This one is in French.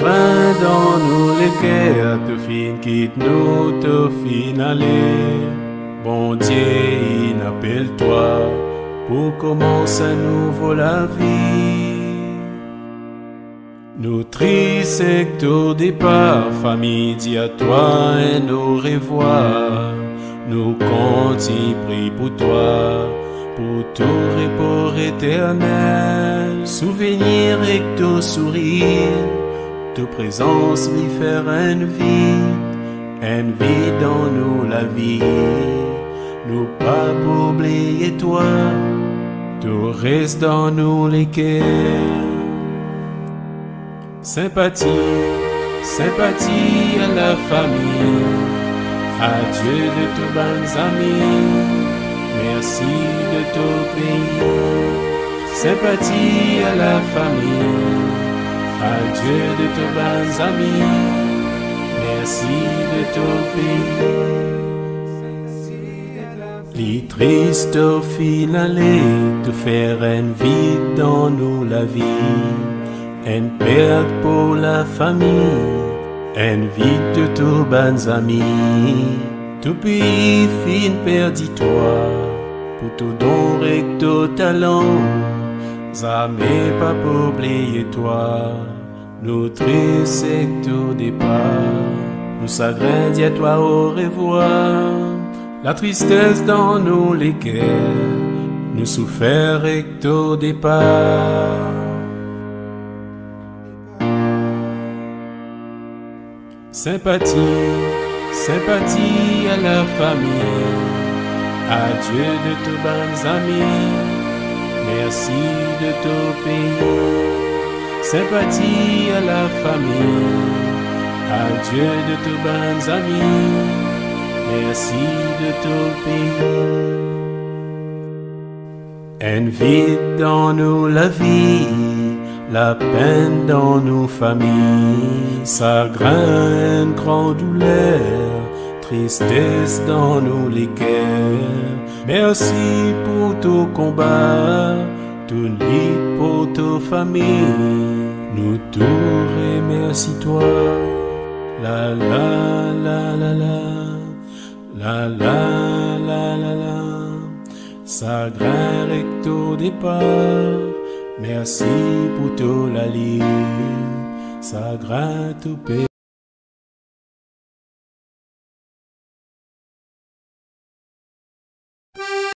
Sagrin dans nous les cœurs, te fin quitte nous, te fin aller. Bon Dieu, il appelle toi pour commencer à nouveau la vie. Nous tristes au départ, famille dit à toi et nous revoir. Nous comptons prie pour toi, pour tout repos éternel. Souvenir et ton sourire, ta présence lui faire une vie, une vie dans nous la vie. Nous pas pour oublier toi, tout reste dans nous les cœurs. Sympathie, sympathie à la famille, adieu de tous bons amis, merci de ton pays. Sympathie à la famille, adieu de tous bons amis, merci de ton pays. Les tristes au final, te faire une vie dans nous la vie. Une perte pour la famille, une vie de tous bons amis. Tout pays fin perdu toi, pour tout don et tout talent. Jamais pas pour oublier toi, nous tristes et tout départ. Nous sagrins à toi au revoir, la tristesse dans nous les cœurs, nous souffrir et tout départ. Sympathie, sympathie à la famille, adieu de tous bons amis, merci de ton pays. Sympathie à la famille, adieu de tous bons amis, merci de ton pays. Un vide dans nous la vie la peine dans nos familles, chagrin, grande douleur, tristesse dans nos les cœurs. Merci pour ton combat, lit pour ta famille. Nous tous remercie toi. La la la la la, la la la la la, recto départ. Merci pour tout la ligne, ça gratte